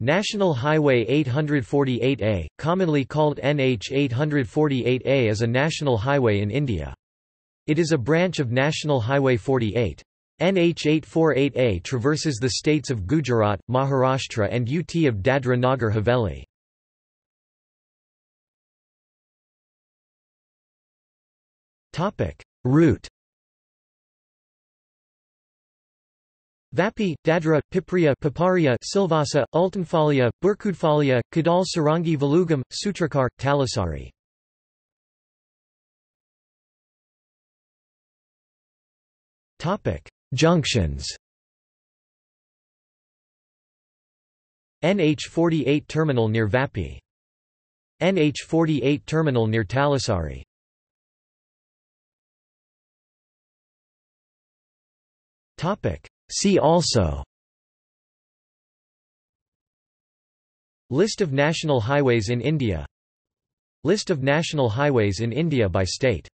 National Highway 848A, commonly called NH 848A is a national highway in India. It is a branch of National Highway 48. NH 848A traverses the states of Gujarat, Maharashtra and UT of Dadra Nagar Haveli. Route Vapi, Dadra, Pipriya Piparia, Silvassa, Ultanfalia, Burkudfalia, Kadal Sarangi Valugam, Sutrakar, Talasari. Junctions NH48 terminal near Vapi. NH48 terminal near Talasari. See also. List of national highways in India. List of national highways in India by state